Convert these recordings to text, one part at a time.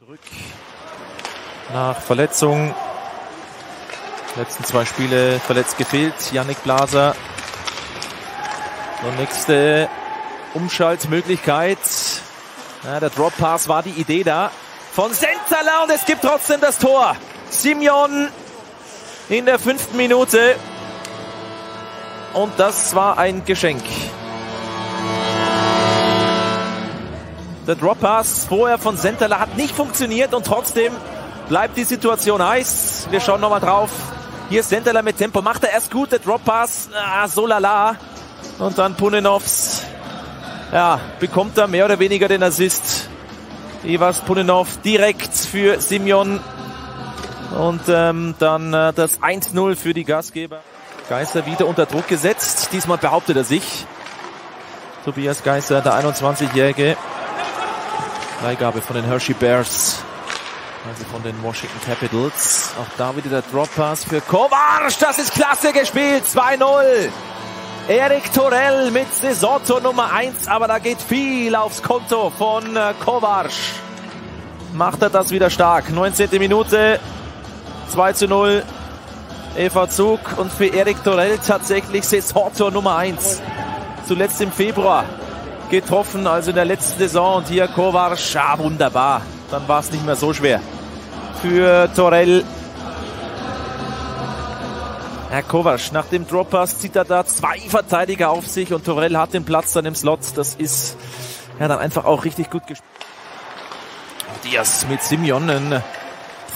Zurück nach Verletzung. Letzten zwei Spiele verletzt gefehlt. Yannick Blaser. So, nächste Umschaltmöglichkeit. Ja, der Drop Pass war die Idee da von Sentala und es gibt trotzdem das Tor. Simeon in der fünften Minute. Und das war ein Geschenk. Der Drop Pass vorher von Sentala hat nicht funktioniert und trotzdem bleibt die Situation heiß. Wir schauen nochmal drauf. Hier ist Sentala mit Tempo. Macht er erst gut, der Drop Pass. Ah, so lala. Und dann Punenovs. Ja, bekommt er mehr oder weniger den Assist. Ivas Punenov direkt für Simeon. Und ähm, dann äh, das 1-0 für die Gastgeber. Geißer wieder unter Druck gesetzt. Diesmal behauptet er sich. Tobias Geißer, der 21-Jährige. Freigabe von den Hershey Bears. Also von den Washington Capitals. Auch da wieder der Drop Pass für Kovac. Das ist klasse gespielt. 2-0. Erik Torell mit Saisontor Nummer 1. Aber da geht viel aufs Konto von äh, Kovac. Macht er das wieder stark. 19. Minute. 2 zu 0. Eva Zug und für Erik Torell tatsächlich Saisontor Nummer 1. Zuletzt im Februar getroffen, also in der letzten Saison. Und hier Kovac, ja, wunderbar. Dann war es nicht mehr so schwer für Torell. Herr Kovac, nach dem Droppass zieht er da zwei Verteidiger auf sich und Torell hat den Platz dann im Slot. Das ist ja dann einfach auch richtig gut gespielt. Diaz mit Simeon, ein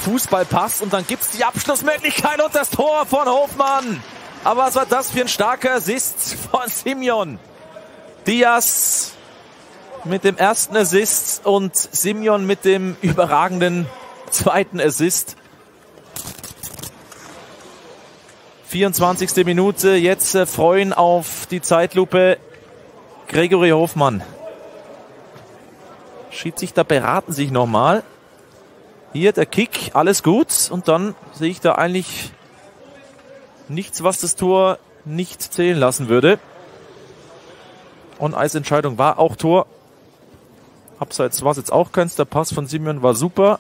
Fußballpass und dann gibt's die Abschlussmöglichkeit und das Tor von Hofmann. Aber was war das für ein starker Assist von Simeon? Diaz mit dem ersten Assist und Simeon mit dem überragenden zweiten Assist. 24. Minute, jetzt äh, freuen auf die Zeitlupe Gregory Hofmann. Schiedsrichter beraten sich nochmal. Hier der Kick, alles gut. Und dann sehe ich da eigentlich nichts, was das Tor nicht zählen lassen würde. Und Eisentscheidung war auch Tor. Abseits war es jetzt auch keins. Der Pass von Simeon war super.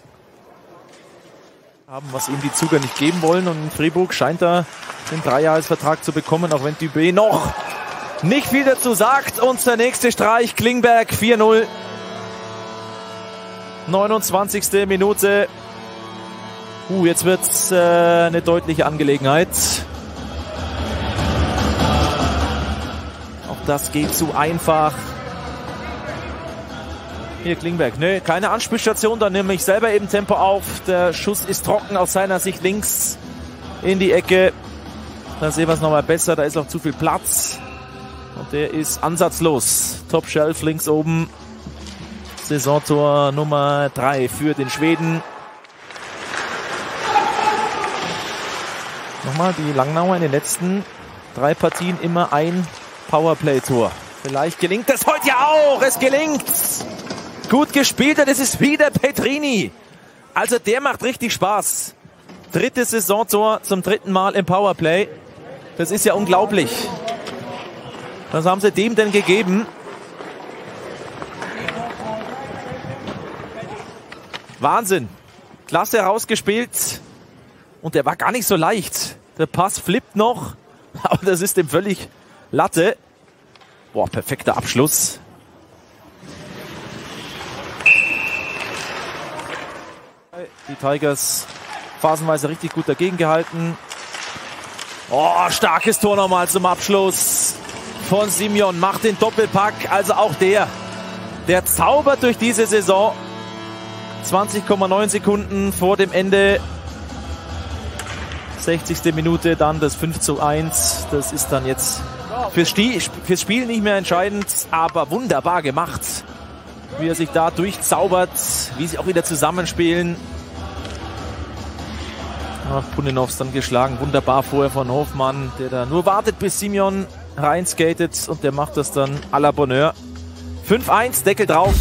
Haben, was ihm die Zuger nicht geben wollen. Und Fribourg scheint er den Dreijahresvertrag zu bekommen, auch wenn Dubé noch nicht viel dazu sagt. Und der nächste Streich, Klingberg 4-0. 29. Minute. Uh, jetzt wird's äh, eine deutliche Angelegenheit. Das geht zu einfach. Hier Klingberg, ne, keine Anspielstation, dann nehme ich selber eben Tempo auf. Der Schuss ist trocken aus seiner Sicht links in die Ecke. Da sehen wir es nochmal besser, da ist auch zu viel Platz. Und der ist ansatzlos. Top Shelf links oben. Saisontor Nummer 3 für den Schweden. Nochmal die Langnauer in den letzten drei Partien immer ein Powerplay-Tor. Vielleicht gelingt es heute ja auch. Es gelingt. Gut gespielt es ist wieder Petrini. Also der macht richtig Spaß. Drittes Saisontor zum dritten Mal im Powerplay. Das ist ja unglaublich. Was haben sie dem denn gegeben? Wahnsinn. Klasse rausgespielt. Und der war gar nicht so leicht. Der Pass flippt noch. Aber das ist dem völlig Latte. Boah, perfekter Abschluss. Die Tigers phasenweise richtig gut dagegen gehalten. Oh, starkes Tor nochmal zum Abschluss von Simeon. Macht den Doppelpack. Also auch der, der zaubert durch diese Saison. 20,9 Sekunden vor dem Ende. 60. Minute, dann das 5 zu 1. Das ist dann jetzt fürs, Spiel, fürs Spiel nicht mehr entscheidend, aber wunderbar gemacht. Wie er sich da durchzaubert, wie sie auch wieder zusammenspielen. Ja, Puninovs dann geschlagen, wunderbar vorher von Hofmann, der da nur wartet, bis Simeon reinskatet und der macht das dann à la Bonheur. 5-1, Deckel drauf.